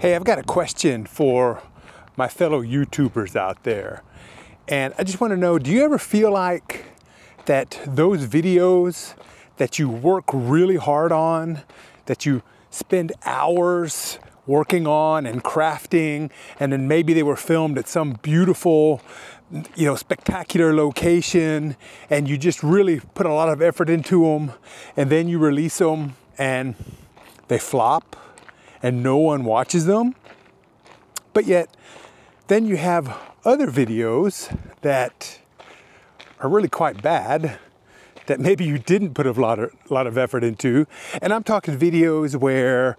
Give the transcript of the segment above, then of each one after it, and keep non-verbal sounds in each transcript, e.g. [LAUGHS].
Hey, I've got a question for my fellow YouTubers out there. And I just want to know do you ever feel like that those videos that you work really hard on, that you spend hours working on and crafting, and then maybe they were filmed at some beautiful, you know, spectacular location, and you just really put a lot of effort into them, and then you release them and they flop and no one watches them. But yet, then you have other videos that are really quite bad that maybe you didn't put a lot of, lot of effort into. And I'm talking videos where,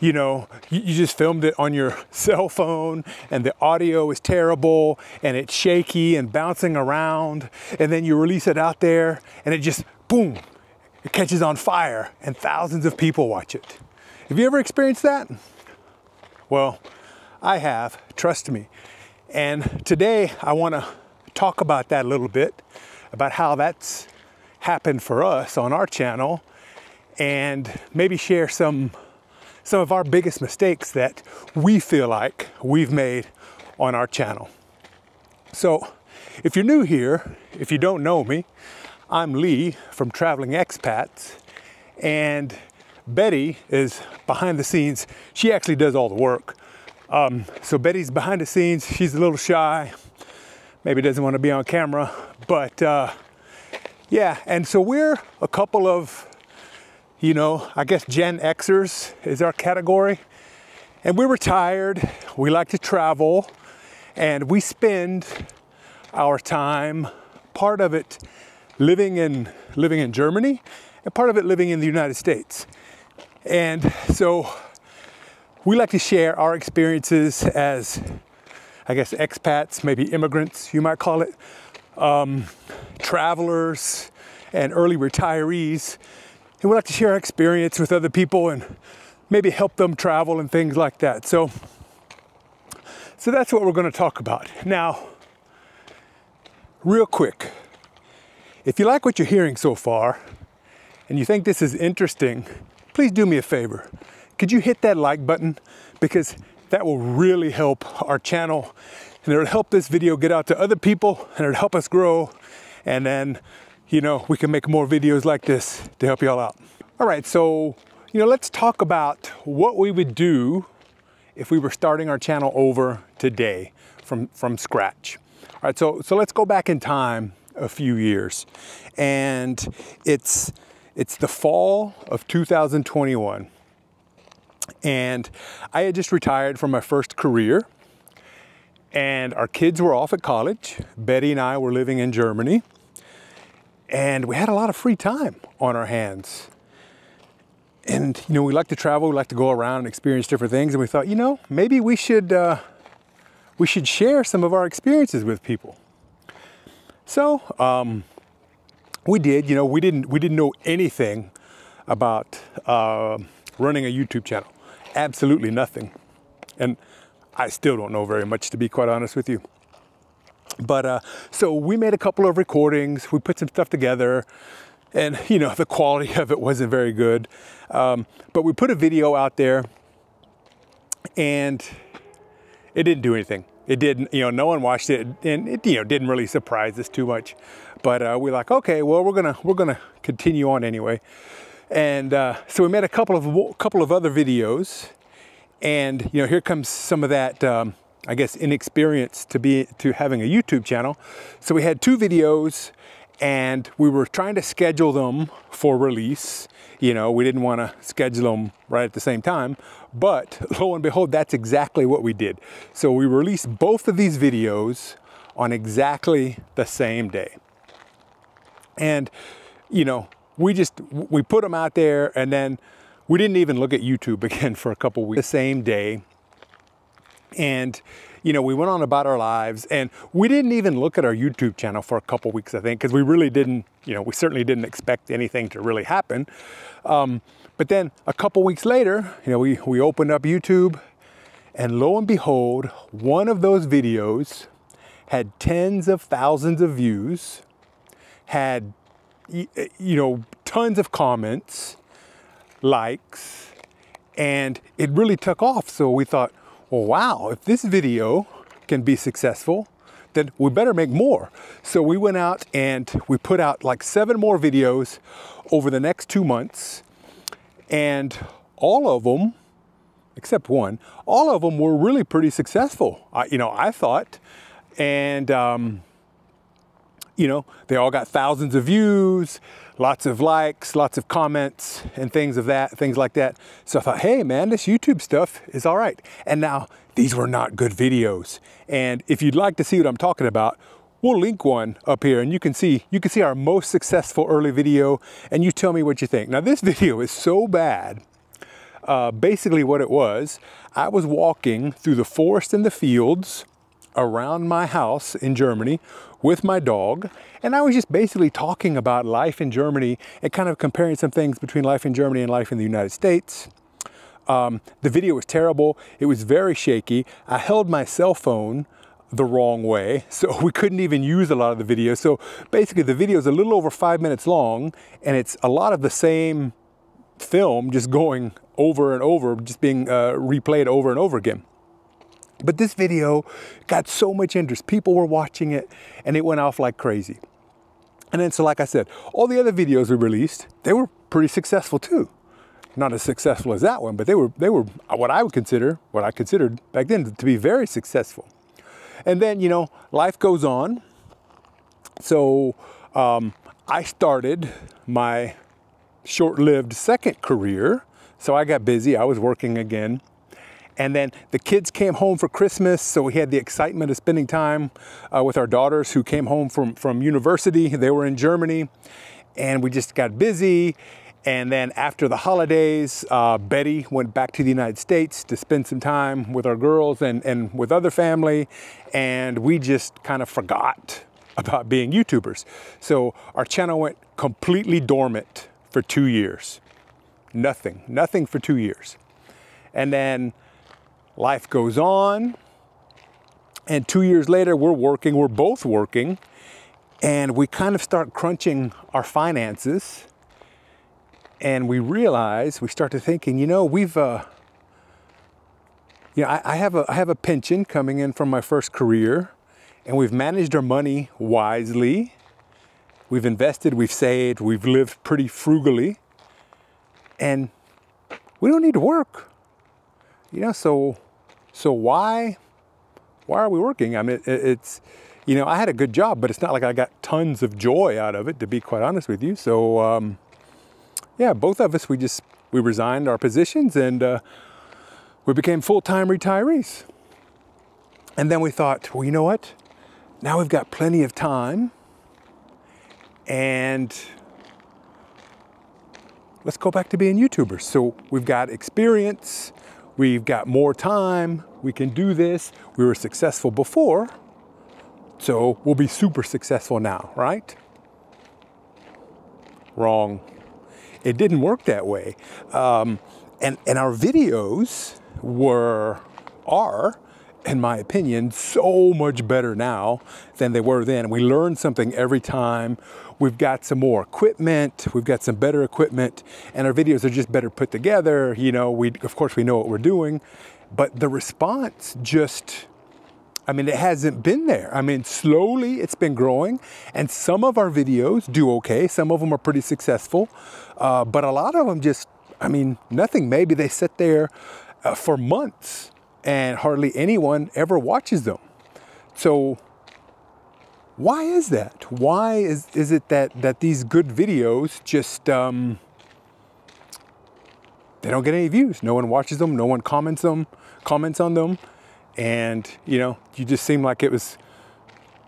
you know, you, you just filmed it on your [LAUGHS] cell phone and the audio is terrible and it's shaky and bouncing around. And then you release it out there and it just, boom, it catches on fire and thousands of people watch it. Have you ever experienced that? Well, I have, trust me. And today I want to talk about that a little bit, about how that's happened for us on our channel, and maybe share some some of our biggest mistakes that we feel like we've made on our channel. So, if you're new here, if you don't know me, I'm Lee from Traveling Expats, and Betty is behind the scenes. She actually does all the work. Um, so Betty's behind the scenes. She's a little shy. Maybe doesn't want to be on camera, but uh, yeah. And so we're a couple of, you know, I guess Gen Xers is our category. And we're retired. We like to travel, and we spend our time, part of it living in living in Germany, and part of it living in the United States. And so we like to share our experiences as, I guess, expats, maybe immigrants, you might call it, um, travelers, and early retirees. And we like to share our experience with other people and maybe help them travel and things like that. So, so that's what we're going to talk about. Now, real quick, if you like what you're hearing so far and you think this is interesting, please do me a favor. Could you hit that like button? Because that will really help our channel and it'll help this video get out to other people and it'll help us grow. And then, you know, we can make more videos like this to help y'all out. All right, so, you know, let's talk about what we would do if we were starting our channel over today from, from scratch. All right, so, so let's go back in time a few years. And it's it's the fall of 2021. And I had just retired from my first career. And our kids were off at college. Betty and I were living in Germany. And we had a lot of free time on our hands. And, you know, we like to travel, we like to go around and experience different things. And we thought, you know, maybe we should, uh, we should share some of our experiences with people. So, um, we did. You know, we didn't we didn't know anything about uh, running a YouTube channel. Absolutely nothing, and I still don't know very much to be quite honest with you. But uh, so we made a couple of recordings. We put some stuff together, and you know the quality [LAUGHS] of it wasn't very good. Um, but we put a video out there, and it didn't do anything it didn't, you know, no one watched it, and it, you know, didn't really surprise us too much. But uh, we're like, okay, well, we're gonna we're gonna continue on anyway. And uh, so we made a couple of couple of other videos, and you know, here comes some of that. Um, I guess inexperience to be to having a YouTube channel. So we had two videos and we were trying to schedule them for release. You know, we didn't want to schedule them right at the same time, but [LAUGHS] lo and behold, that's exactly what we did. So we released both of these videos on exactly the same day. And, you know, we just, we put them out there and then we didn't even look at YouTube [LAUGHS] again for a couple weeks. The same day. And, you know, we went on about our lives and we didn't even look at our YouTube channel for a couple weeks, I think, because we really didn't, you know, we certainly didn't expect anything to really happen. Um, but then a couple weeks later, you know, we, we opened up YouTube and lo and behold, one of those videos had tens of thousands of views, had, you know, tons of comments, likes, and it really took off. So we thought, wow, if this video can be successful, then we better make more. So we went out and we put out like seven more videos over the next two months. And all of them, except one, all of them were really pretty successful. I, you know, I thought. And, um, you know, they all got thousands of views, lots of likes, lots of comments, and things of that, things like that. So I thought, hey man, this YouTube stuff is all right. And now these were not good videos. And if you'd like to see what I'm talking about, we'll link one up here and you can see you can see our most successful early video and you tell me what you think. Now this [LAUGHS] video is so bad. Uh, basically what it was, I was walking through the forest and the fields around my house in Germany with my dog and I was just basically talking about life in Germany and kind of comparing some things between life in Germany and life in the United States. Um, the video was terrible. It was very shaky. I held my cell phone the wrong way, [LAUGHS] so we couldn't even use a lot of the video. So basically the video is a little over five minutes long and it's a lot of the same film just going over and over, just being uh, replayed over and over again. But this video got so much interest. People were watching it and it went off like crazy. And then, so like I said, all the other videos we released, they were pretty successful too. Not as successful as that one, but they were, they were what I would consider, what I considered back then to be very successful. And then, you know, life goes on. So um, I started my short-lived second career. So I got busy, I was working again. And then the kids came home for Christmas, so we had the excitement of spending time uh, with our daughters who came home from, from university. They were in Germany, and we just got busy. And then after the holidays, uh, Betty went back to the United States to spend some time with our girls and, and with other family. And we just kind of forgot about being YouTubers. So our channel went completely dormant for two years. Nothing, nothing for two years. And then life goes on. And two years later, we're working, we're both working, and we kind of start crunching our finances. And we realize, we start to thinking, you know, we've, uh, you know, I, I, have a, I have a pension coming in from my first career, and we've managed our money wisely. We've invested, we've saved, we've lived pretty frugally, and we don't need to work. You know, so so why why are we working? I mean, it, it's you know, I had a good job, but it's not like I got tons of joy out of it, to be quite honest with you. So um, yeah, both of us we just we resigned our positions and uh, we became full-time retirees. And then we thought, well, you know what? Now we've got plenty of time and let's go back to being YouTubers. So we've got experience, we've got more time, we can do this. We were successful before, so we'll be super successful now, right? Wrong. It didn't work that way. Um, and, and our videos were, are, in my opinion, so much better now than they were then. We learn something every time. We've got some more equipment, we've got some better equipment, and our videos are just better put together. You know, we of course we know what we're doing, but the response just I mean, it hasn't been there. I mean, slowly it's been growing, and some of our videos do okay. Some of them are pretty successful, uh, but a lot of them just, I mean, nothing. Maybe they sit there uh, for months and hardly anyone ever watches them. So why is that? Why is, is it that, that these good videos just, um, they don't get any views. No one watches them. No one comments them, comments on them. And, you know, you just seem like it was,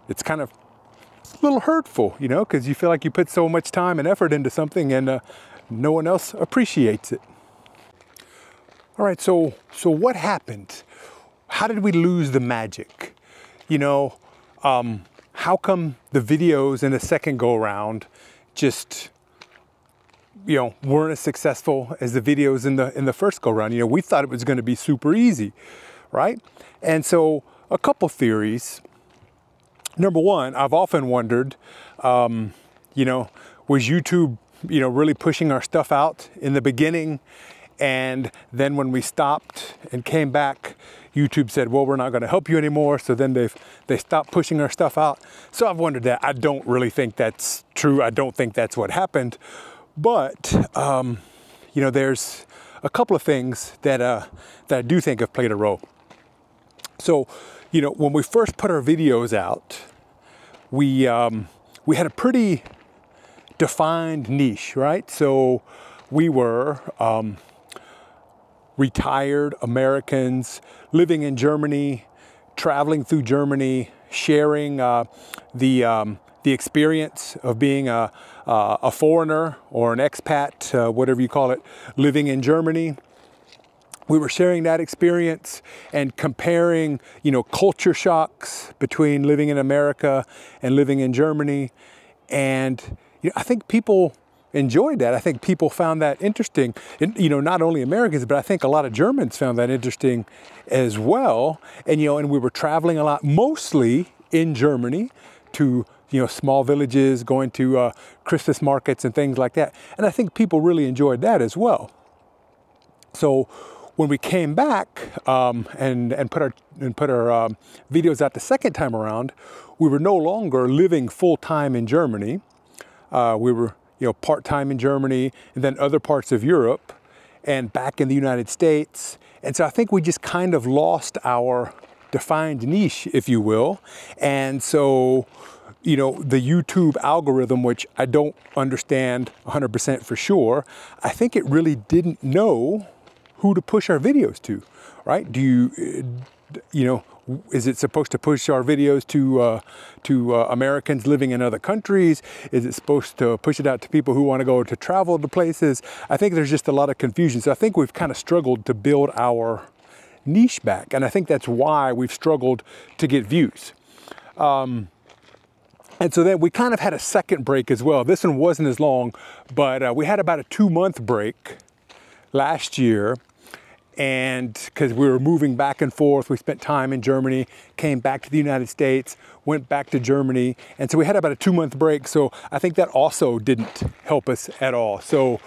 it's kind of a little hurtful, you know, because you feel like you put so much time and effort into something and uh, no one else appreciates it. All right, so so what happened? How did we lose the magic? You know, um, how come the videos in the second go around just you know weren't as successful as the videos in the in the first go around? You know, we thought it was going to be super easy, right? And so a couple theories. Number one, I've often wondered, um, you know, was YouTube, you know, really pushing our stuff out in the beginning And then when we stopped and came back, YouTube said, well, we're not going to help you anymore. So then they've, they stopped pushing our stuff out. So I've wondered that. I don't really think that's true. I don't think that's what happened. But, um, you know, there's a couple of things that, uh, that I do think have played a role. So, you know, when we first put our videos out, we, um, we had a pretty defined niche, right? So we were um, retired Americans living in Germany, traveling through Germany, sharing uh, the, um, the experience of being a, uh, a foreigner or an expat, uh, whatever you call it, living in Germany. We were sharing that experience and comparing, you know, culture shocks between living in America and living in Germany. And you know, I think people enjoyed that. I think people found that interesting. And, you know, not only Americans, but I think a lot of Germans found that interesting as well. And, you know, and we were traveling a lot, mostly in Germany to, you know, small villages, going to uh, Christmas markets and things like that. And I think people really enjoyed that as well. So when we came back um, and, and put our, and put our um, videos out the second time around, we were no longer living full time in Germany. Uh, we were you know, part-time in Germany and then other parts of Europe and back in the United States. And so I think we just kind of lost our defined niche, if you will. And so, you know, the YouTube algorithm, which I don't understand 100% for sure, I think it really didn't know who to push our videos to, right? Do you, uh, you know, is it supposed to push our videos to uh, to uh, Americans living in other countries? Is it supposed to push it out to people who want to go to travel to places? I think there's just a lot of confusion. So I think we've kind of struggled to build our niche back, and I think that's why we've struggled to get views. Um, and so then we kind of had a second break as well. This one wasn't as long, but uh, we had about a two month break last year and because we were moving back and forth, we spent time in Germany, came back to the United States, went back to Germany, and so we had about a two month break. So I think that also didn't help us at all. So,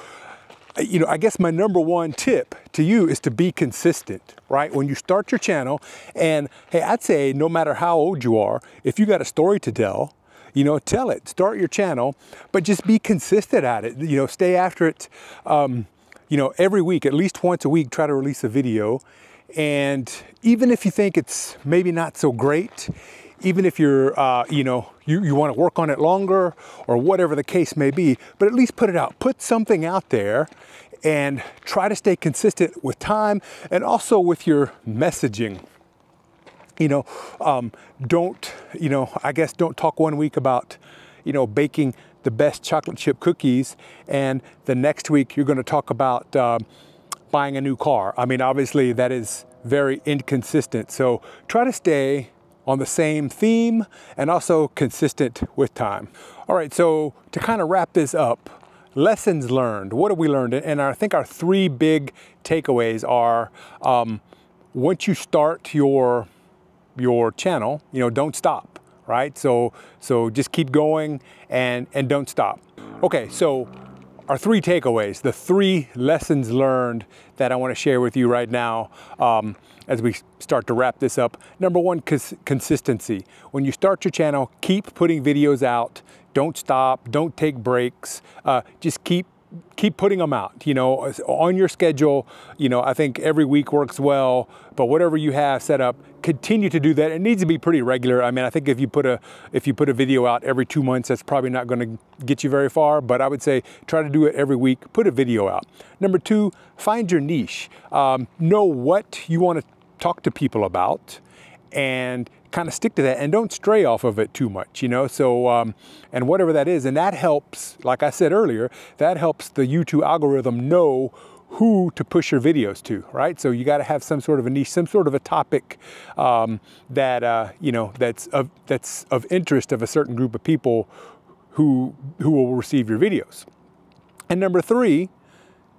you know, I guess my number one tip to you is to be consistent, right? When you start your channel, and hey, I'd say no matter how old you are, if you got a story to tell, you know, tell it, start your channel, but just be consistent at it, you know, stay after it. Um, you know, every week, at least once a week, try to release a video. And even if you think it's maybe not so great, even if you're, uh, you know, you, you want to work on it longer or whatever the case may be, but at least put it out. Put something out there and try to stay consistent with time and also with your messaging. You know, um, don't, you know, I guess don't talk one week about, you know, baking the best chocolate chip cookies, and the next week you're going to talk about uh, buying a new car. I mean, obviously that is very inconsistent. So try to stay on the same theme and also consistent with time. All right, so to kind of wrap this up, lessons learned. What have we learned? And I think our three big takeaways are um, once you start your your channel, you know, don't stop right? So, so just keep going and, and don't stop. Okay, so our three takeaways, the three lessons learned that I want to share with you right now um, as we start to wrap this up. Number one, cons consistency. When you start your channel, keep putting videos out. Don't stop, don't take breaks. Uh, just keep keep putting them out, you know, on your schedule. You know, I think every week works well, but whatever you have set up, continue to do that. It needs to be pretty regular. I mean, I think if you put a if you put a video out every two months, that's probably not going to get you very far. But I would say try to do it every week. Put a video out. Number two, find your niche. Um, know what you want to talk to people about, and kind of stick to that and don't stray off of it too much, you know? So, um, and whatever that is, and that helps, like I said earlier, that helps the YouTube algorithm know who to push your videos to, right? So you got to have some sort of a niche, some sort of a topic um, that uh, you know that's of that's of interest of a certain group of people who who will receive your videos. And number three,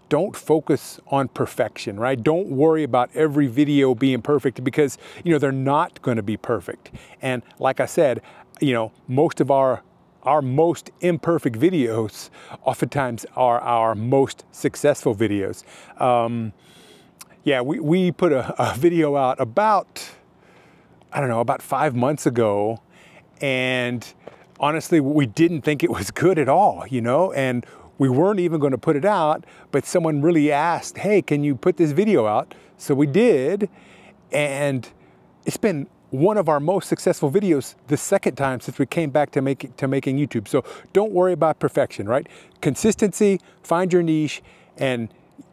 don't focus on perfection, right? Don't worry about every video being perfect because, you know, they're not going to be perfect. And like I said, you know, most of our our most imperfect videos oftentimes are our most successful videos. Um, yeah, we, we put a, a video out about, I don't know, about five months ago. And honestly, we didn't think it was good at all, you know, and we weren't even going to put it out, but someone really asked, hey, can you put this video out? So we did, and it's been one of our most successful videos the second time since we came back to, make, to making YouTube. So don't worry about perfection, right? Consistency, find your niche, and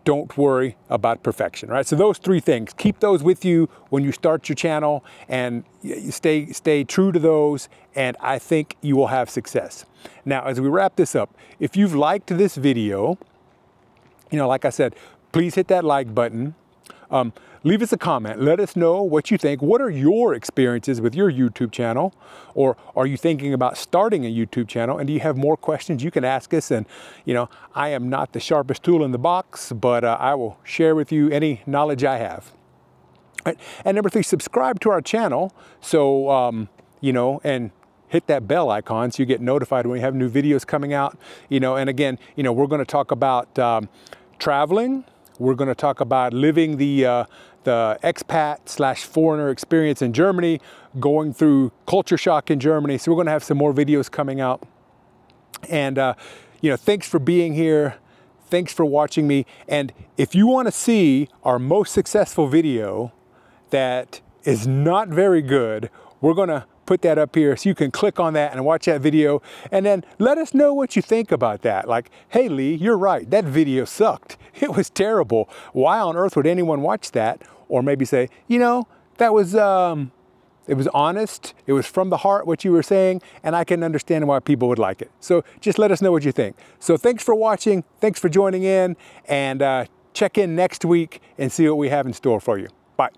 don't worry about perfection, right? So those three things, keep those with you when you start your channel and stay, stay true to those and I think you will have success. Now, as we wrap this up, if you've liked this video, you know, like I said, please hit that like button. Um, leave us a comment. Let us know what you think. What are your experiences with your YouTube channel? Or are you thinking about starting a YouTube channel? And do you have more questions you can ask us? And, you know, I am not the sharpest tool in the box, but uh, I will share with you any knowledge I have. Right. And number three, subscribe to our channel. So, um, you know, and hit that bell icon so you get notified when we have new videos coming out. You know, and again, you know, we're going to talk about um, traveling, we're going to talk about living the, uh, the expat slash foreigner experience in Germany, going through culture shock in Germany. So we're going to have some more videos coming out. And, uh, you know, thanks for being here. Thanks for watching me. And if you want to see our most successful video that is not very good, we're going to put that up here so you can click on that and watch that video and then let us know what you think about that. Like, hey Lee, you're right, that video sucked. [LAUGHS] It was terrible. Why on earth would anyone watch that? Or maybe say, you know, that was, um, it was honest, it was from the heart what you were saying, and I can understand why people would like it. So just let us know what you think. So thanks for watching, thanks for joining in, and uh, check in next week and see what we have in store for you. Bye.